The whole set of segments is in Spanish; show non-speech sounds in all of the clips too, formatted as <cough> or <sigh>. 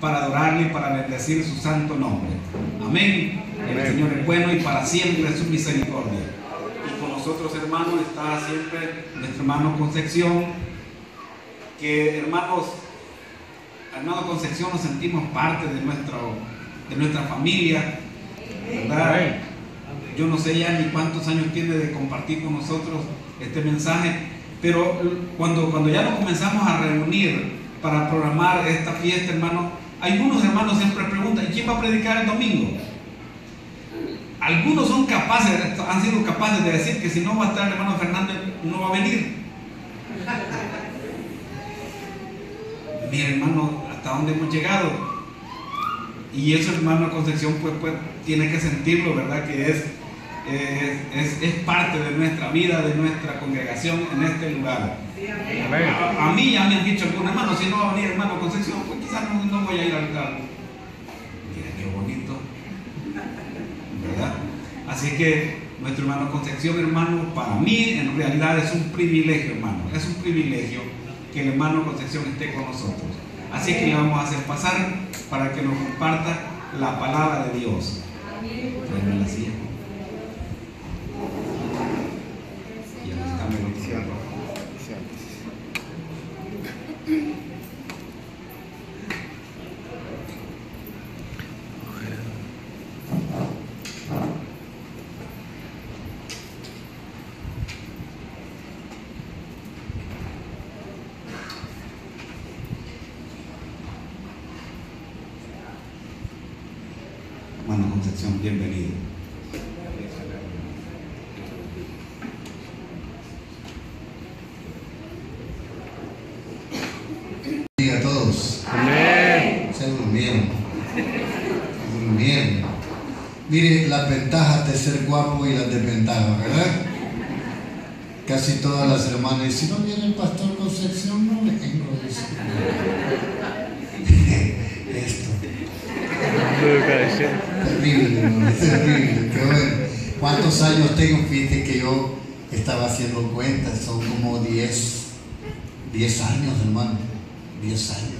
para adorarle y para bendecir su santo nombre. Amén. El Señor es bueno y para siempre es su misericordia. Y con nosotros, hermanos, está siempre nuestro hermano Concepción, que hermanos, hermano Concepción, nos sentimos parte de, nuestro, de nuestra familia, ¿verdad? Yo no sé ya ni cuántos años tiene de compartir con nosotros este mensaje, pero cuando, cuando ya nos comenzamos a reunir para programar esta fiesta, hermano, algunos hermanos siempre preguntan, ¿quién va a predicar el domingo? Algunos son capaces, han sido capaces de decir que si no va a estar el hermano Fernández, no va a venir. <laughs> Mira, hermano, hasta dónde hemos llegado. Y eso, hermano Concepción, pues, pues tiene que sentirlo, ¿verdad? Que es es, es, parte de nuestra vida, de nuestra congregación en este lugar. A, a, mí ya me han dicho algunos hermanos, si no va a venir hermano Concepción, pues quizás no, no voy a ir al altar. Mira qué bonito. ¿Verdad? Así que nuestro hermano Concepción, hermano, para mí en realidad es un privilegio, hermano. Es un privilegio que el hermano Concepción esté con nosotros. Así que le vamos a hacer pasar para que nos comparta la palabra de Dios. Bueno, la silla. Hermano Concepción. Diga a todos. Amén. Se durmieron. Se durmieron. Mire las ventajas de ser guapo y las desventajas, ¿verdad? Casi todas las hermanas dicen, si no viene el pastor Concepción, no vengo. Terrible, hermano, terrible. Qué bueno. ¿Cuántos años tengo? Fíjate que yo estaba haciendo cuentas, son como 10, 10 años, hermano. 10 años.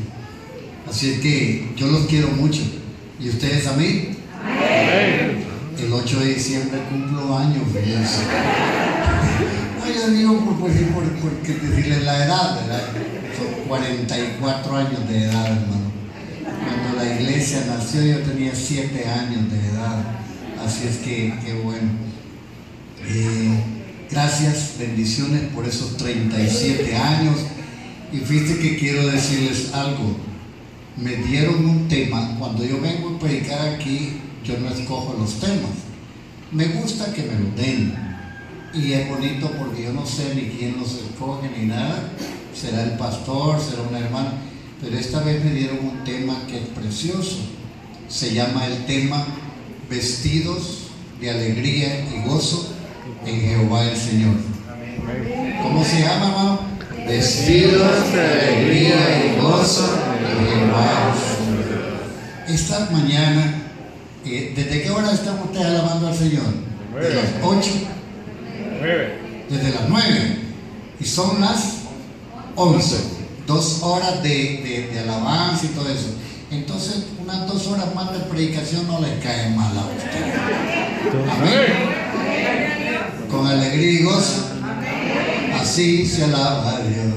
Así es que yo los quiero mucho. ¿Y ustedes a mí? El 8 de diciembre cumplo años, fíjense. No, yo digo por, por, por, porque decirles la edad, ¿verdad? Son 44 años de edad, hermano. Cuando la iglesia nació yo tenía 7 años de edad. Así es que, qué bueno. Eh, gracias, bendiciones por esos 37 años. Y fíjate que quiero decirles algo. Me dieron un tema. Cuando yo vengo a predicar aquí, yo no escojo los temas. Me gusta que me lo den. Y es bonito porque yo no sé ni quién los escoge ni nada. Será el pastor, será una hermana. Pero esta vez me dieron un tema que es precioso. Se llama el tema Vestidos de alegría y gozo en Jehová el Señor. ¿Cómo se llama, hermano? Vestidos de alegría y gozo en Jehová el Señor. Esta mañana, eh, ¿desde qué hora están ustedes alabando al Señor? De las 8 desde las 9 y son las 11, dos horas de, de, de, alabanza y todo eso. Entonces, unas dos horas más de predicación no les cae mal a usted. Amén. Con alegría y gozo. Así se alaba a Dios.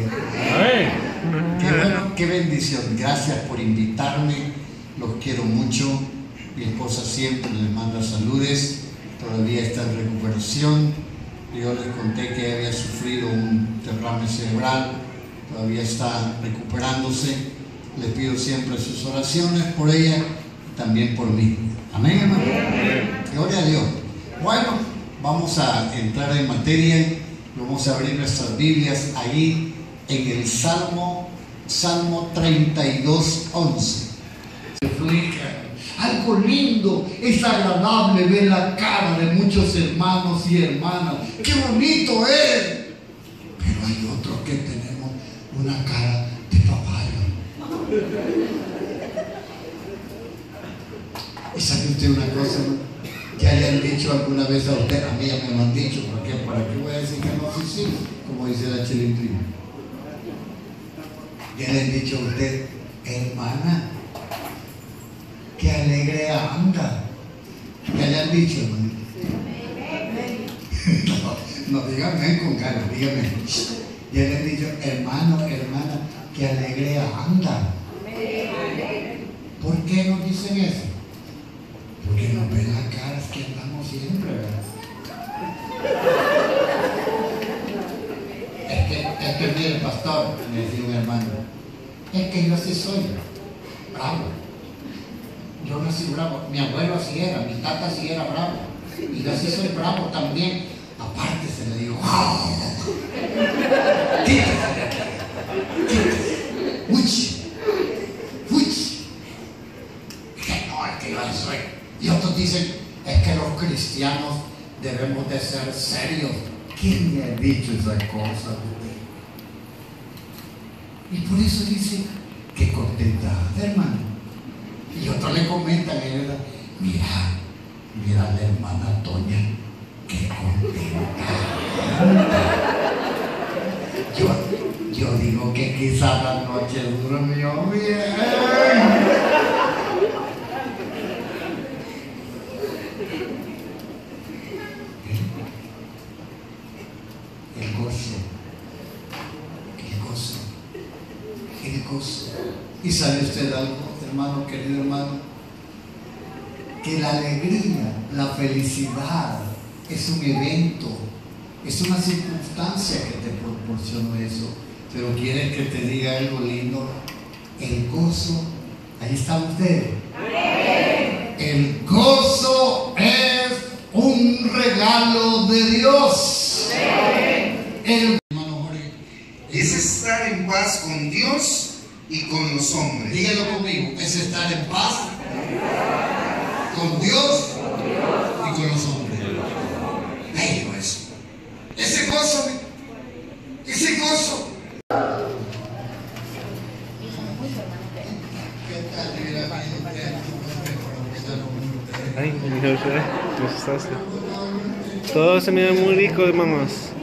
Qué bueno, qué bendición. Gracias por invitarme. Los quiero mucho. Mi esposa siempre les manda saludes. Todavía está en recuperación. Yo les conté que había sufrido un derrame cerebral, todavía está recuperándose. Le pido siempre sus oraciones por ella y también por mí. Amén, hermano. Gloria a Dios. Bueno, vamos a entrar en materia. Vamos a abrir nuestras Biblias ahí en el Salmo, Salmo 32, 11. Algo lindo, es agradable ver la cara de muchos hermanos y hermanas. ¡Qué bonito es! Pero hay una cara de papaya. ¿Y sabe usted una cosa? Que hayan dicho alguna vez a usted, a mí ya me lo han dicho, ¿por qué? ¿Para qué voy a decir que no? Sí, sí, como dice la chilindrina. Ya le han dicho a usted, hermana, anda. Ya le han dicho, hermano. <laughs> No, no, díganme con ganas, díganme. Ya le han dicho, hermano, hermana, que alegre anda. ¿Por qué nos dicen eso? Porque nos ven las caras que andamos siempre, ¿verdad? Es que, es que mire, pastor, me decía un hermano, es que yo así soy, bravo. Yo soy bravo, mi abuelo así era, mi tata así era bravo. Y yo así soy bravo también. Aparte se le digo, ¡Oh! Y otros dicen, es que los cristianos debemos de ser serios. ¿Quién le ha dicho esa cosa? Y por eso dice que contenta, hermano. Y otros le comentan, mira, mira la hermana Toña, qué contenta. Yo, digo que quizás la noche durmió bien. El gozo, el gozo, el gozo. ¿Y sabe usted algo, hermano, querido hermano? Que la alegría, la felicidad es un evento, es una circunstancia que te proporciona eso. Pero quieren que te diga algo lindo. El gozo, ahí está usted. El gozo es un regalo de Dios. El es estar en paz con Dios y con los hombres. Dígalo conmigo, es estar en paz con Dios y con los hombres. Ese gozo, ese gozo. ¿Qué tal, mira, Ay, mi José, me asustaste. Todo se mira muy rico, hermanos.